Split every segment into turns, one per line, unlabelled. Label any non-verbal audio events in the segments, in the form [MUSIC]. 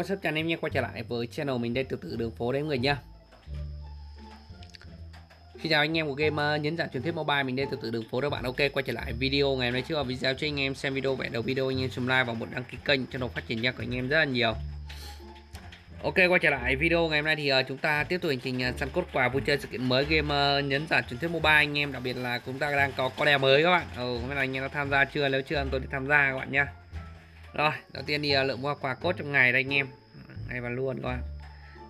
Yo, hello what's up chào anh em nha. Quay trở lại với channel mình đây từ từ đường phố đấy mọi người nha Xin chào anh em của game ờ, nhấn dạng truyền thuyết mobile mình đây từ từ đường phố các bạn. Ok quay trở lại video ngày hôm nay trước video cho anh em xem video vẽ đầu video anh em subscribe like và một đăng ký kênh channel phát triển nha của anh em rất là nhiều. Ok quay trở lại video ngày hôm nay thì uh, chúng ta tiếp tục hành trình uh, săn cốt quà vui chơi sự kiện mới game uh, nhấn dạng truyền thuyết mobile anh em. Đặc biệt là chúng ta đang có con đè mới các bạn. Ừ, không biết là anh em đã tham gia chưa? Nếu chưa tôi đi tham gia các bạn nhá rồi, đầu tiên thì ờ, lượng mua quà cốt trong ngày đây anh em. Ngay vào luôn, các bạn.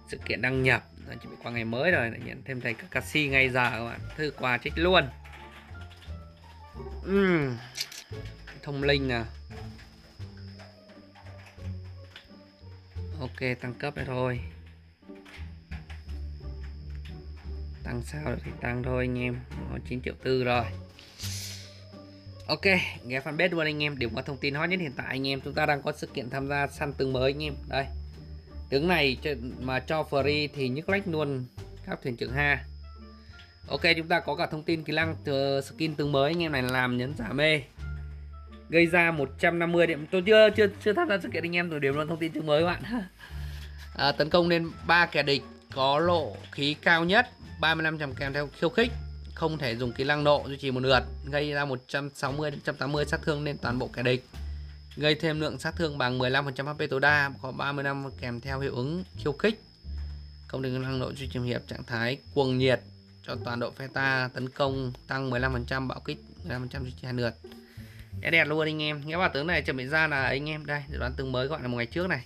Sự kiện đăng nhập chuẩn bị qua ngày mới rồi, lại nhận thêm thầy Kakashi ngay giờ, các bạn. Thư quà trích luôn. Uhm. thông linh nè ok, tăng cấp đây thôi. Tăng sao được thì tăng thôi anh em. Nó 9 triệu tư rồi. Ok, ghé fanpage luôn anh em điểm qua thông tin hot nhất hiện tại anh em chúng ta đang có sự kiện tham gia săn tướng mới anh em. Đây. Tướng này mà cho free thì nhức lách luôn các thuyền trưởng ha. Ok, chúng ta có cả thông tin kỹ năng từ skin tướng mới anh em này làm nhấn giả mê. Gây ra 150 điểm. Tôi chưa chưa chưa tham gia sự kiện anh em rồi điểm luôn thông tin tướng mới các bạn. [LAUGHS] À, tấn công lên ba kẻ địch có lộ khí cao nhất 35 trăm kèm theo khiêu khích không thể dùng kỹ năng nộ duy trì một lượt, gây ra 160 đến 180 sát thương lên toàn bộ kẻ địch. Gây thêm lượng sát thương bằng 15% HP tối đa, có 30 năm kèm theo hiệu ứng khiêu khích. Công được năng độ duy trì hiệp trạng thái cuồng nhiệt cho toàn đội phe ta tấn công tăng 15% bạo kích 15% duy trì hai lượt. Đẹp đẹp luôn anh em. Nghe vào tướng này chuẩn bị ra là anh em, đây, dự đoán tướng mới gọi là một ngày trước này.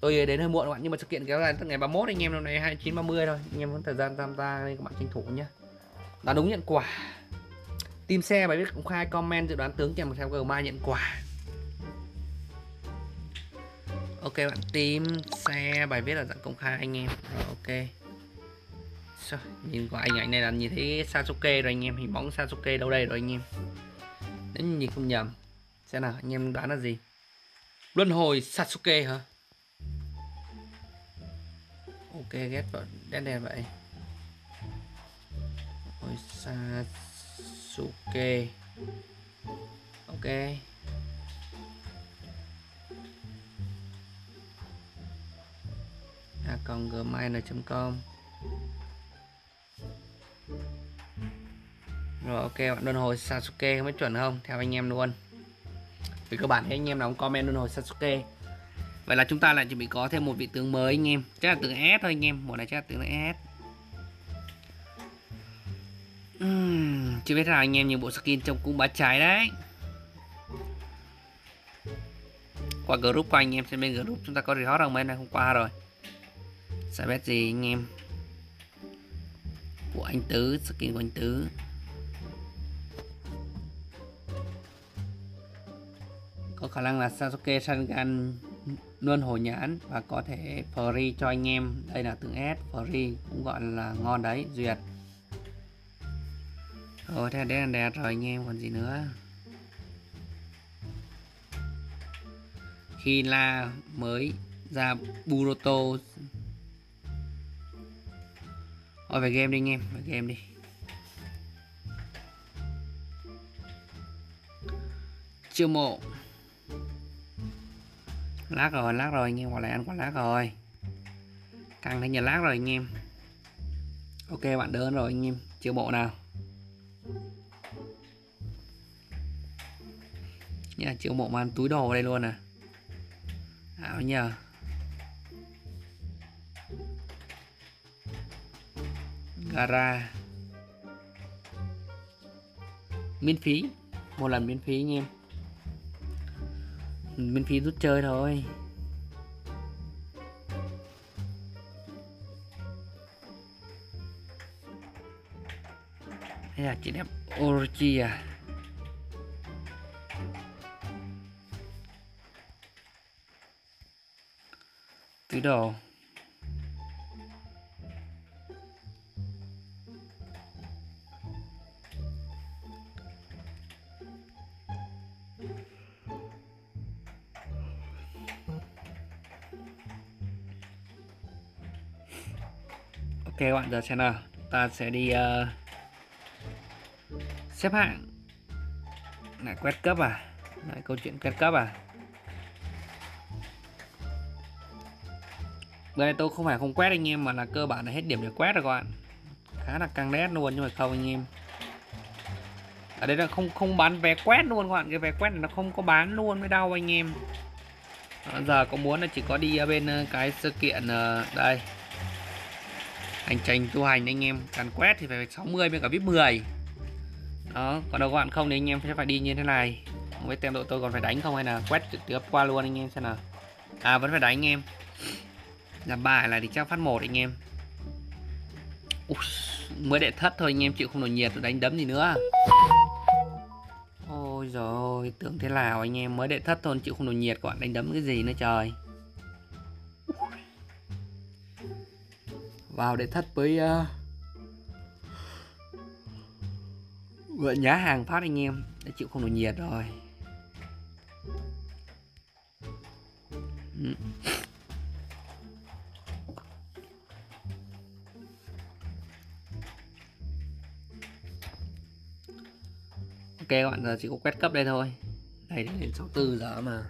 Tôi đến hơi muộn các bạn, nhưng mà sự kiện kéo dài tới ngày 31 anh em, hôm nay 29 30 thôi. Anh em có thời gian tham gia nên các bạn tranh thủ nhé đoán đúng nhận quả tìm xe bài viết công khai comment dự đoán tướng kèm theo mai nhận quả ok bạn tìm xe bài viết là dạng công khai anh em. Rồi, ok. Rồi, nhìn qua anh ảnh này là nhìn thấy Sasuke rồi anh em hình bóng Sasuke đâu đây rồi anh em. Nếu nhìn không nhầm xem nào anh em đoán là gì? Luân hồi Sasuke hả? Ok ghét vào đen đen vậy rồi Sasuke Ok. A còn gmail.com Rồi, ok, bạn đơn hồi Sasuke không biết chuẩn không? Theo anh em luôn. Vì cơ bản thì anh em đóng comment đơn hồi Sasuke Vậy là chúng ta lại chuẩn bị có thêm một vị tướng mới, anh em. Chắc là tướng S thôi, anh em. Một này chắc là tướng S uhm, Chưa biết là anh em nhiều bộ skin trong cung bá trái đấy. Qua group qua anh em xem bên group chúng ta có hot không mấy này? Hôm qua rồi. Sẽ biết gì anh em? Của anh Tứ, skin của anh Tứ. Có khả năng là Sasuke Sangan luôn hồi nhãn và có thể free cho anh em. Đây là tướng S free cũng gọi là ngon đấy duyệt rồi thế đấy là đẹp rồi anh em còn gì nữa. Khi la mới ra Buroto Ôi, về game đi anh em về game đi. Chiêu mộ. Lát rồi lát rồi anh em quả lại ăn quả lát rồi. Căng thấy nhà lát rồi, anh em. Ok, bạn đơn rồi, anh em. Chiêu mộ nào? Nha triệu mộ màn túi đồ vào đây luôn à? à Ảo nhờ gara. Miễn phí. Một lần miễn phí anh em. Miễn phí rút chơi thôi. Đây là chị đẹp Orochi à. Tứ đồ. Ok các bạn giờ xem nào ta sẽ đi uh, xếp hạng. Lại quét cấp à? Lại câu chuyện quét cấp à? Bữa nay tôi không phải không quét anh em mà là cơ bản là hết điểm để quét rồi các bạn. Khá là căng đét luôn nhưng mà không anh em. Ở đây là không không bán vé quét luôn các bạn. Cái vé quét này nó không có bán luôn mới đau anh em. À, giờ có muốn là chỉ có đi ở bên ờ, cái sự kiện ờ, đây. Hành trình tu hành anh em. Cần quét thì phải 60 với cả vip 10 đó còn đâu các bạn không thì anh em sẽ phải đi như thế này. Không biết tem độ tôi còn phải đánh không hay là quét trực tiếp qua luôn anh em xem nào. À vẫn phải đánh anh em. Làm bài là thì chắc phát một anh em. Ui, mới đệ thất thôi anh em chịu không nổi nhiệt đánh đấm gì nữa. Ôi rồi tưởng thế nào anh em mới đệ thất thôi chịu không nổi nhiệt còn đánh đấm cái gì nữa trời. Vào đệ thất với uh, Gọi nhá hàng phát anh em. Đã chịu không nổi nhiệt rồi. Ừ. ok các bạn, giờ chỉ có quét cấp đây thôi. Đây, đến 64 giờ mà.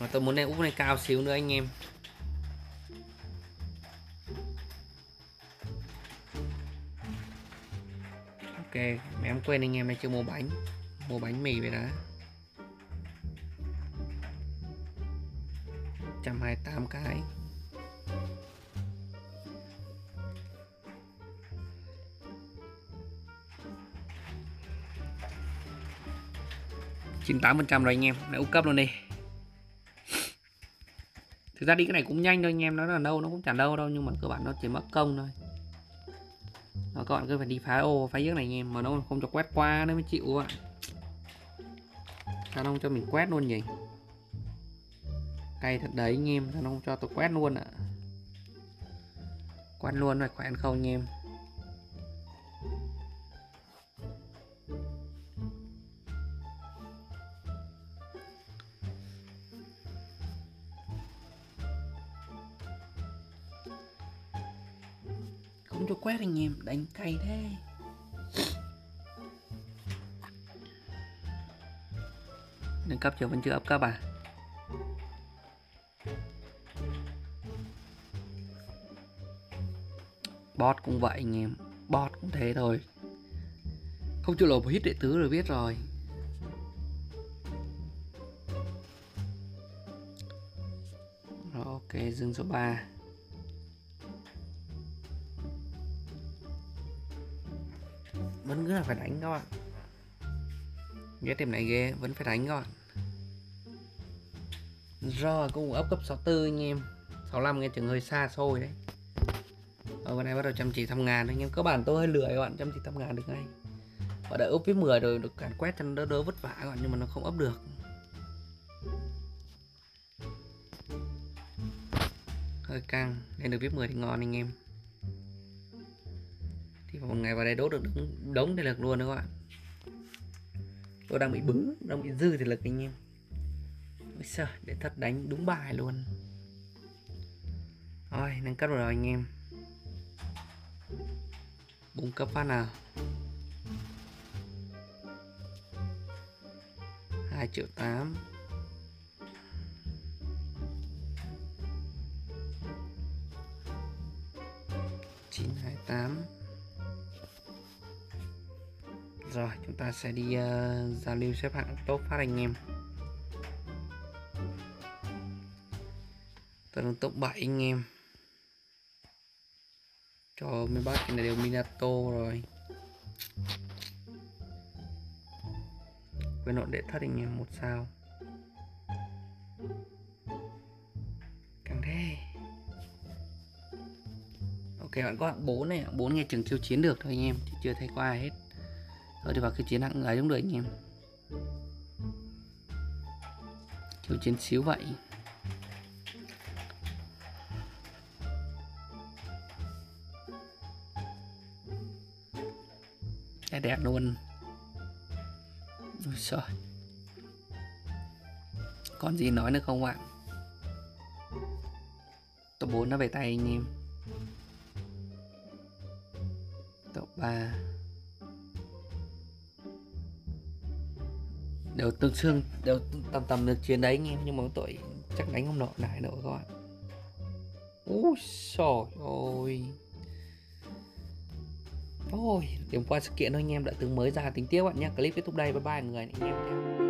Mà tôi muốn lên úp này cao xíu nữa anh em. Ok em quên anh em này chưa mua bánh. Mua bánh mì về đã 128 cái. chín tám phần trăm rồi anh em lại úp cấp luôn đi. Thực ra đi cái này cũng nhanh thôi anh em, nó là đâu nó cũng chẳng đâu đâu, nhưng mà cơ bản nó chỉ mất công thôi và các bạn cứ phải đi phá ô, phá giấc này anh em mà nó không cho quét qua nó mới chịu các bạn sao nó không cho mình quét luôn nhỉ? Cay thật đấy anh em sao nó không cho tôi quét luôn ạ. À. quét luôn phải khỏe không anh em? Không cho quét anh em đánh cay thế. Nâng cấp chưa vẫn chưa up cấp à? Bot cũng vậy anh em, bot cũng thế thôi. Không chịu nổi hit đệ tứ rồi biết rồi. Rồi, ok dừng số 3 vẫn cứ là phải đánh các bạn. Ghé tiệm này ghê, vẫn phải đánh các bạn. Rồi cũng ấp cấp 64 anh em. 65 nghe chừng hơi xa xôi đấy. Ở bên này bắt đầu chăm chỉ thăm ngàn anh em. Các bạn tôi hơi lười các bạn, chăm chỉ thăm ngàn được ngay. Và đợi úp với 10 rồi được càn quét cho nó đỡ đỡ vất vả các bạn, nhưng mà nó không ấp được. Hơi căng. Nên được viết 10 thì ngon anh em thì một ngày vào đây đốt được đống, đống thể lực luôn đó các bạn. Tôi đang bị bứng đang bị dư thể lực anh em. Ôi sợ để thật đánh đúng bài luôn. Rồi nâng cấp rồi anh em. Bùng cấp phát nào. 2 triệu 8 928 rồi chúng ta sẽ đi uh, giao lưu xếp hạng top phát anh em. Tôi đang top 7 anh em. Cho mấy bác này đều Minato rồi. Quên nội đệ thất anh em một sao. Càng thế. Ok bạn có hạng 4 này, bốn 4 nghe trường khiêu chiến được thôi anh em Thì chưa thấy qua hết. Rồi thì vào cái chiến hạng ấy cũng được anh em. Khiêu chiến xíu vậy. Đẹp đẹp luôn. Ôi trời Còn gì nói nữa không ạ? Top 4 nó về tay anh em. Top 3 Đều tương xương Đều tầm tầm được chiến đấy anh em Nhưng mà tội chắc đánh không nổi lại nữa các bạn Úi sồi ôi Ôi, điểm qua sự kiện thôi anh em đã tướng mới ra tính tiếp bạn nhé Clip kết thúc đây, bye bye mọi người anh em theo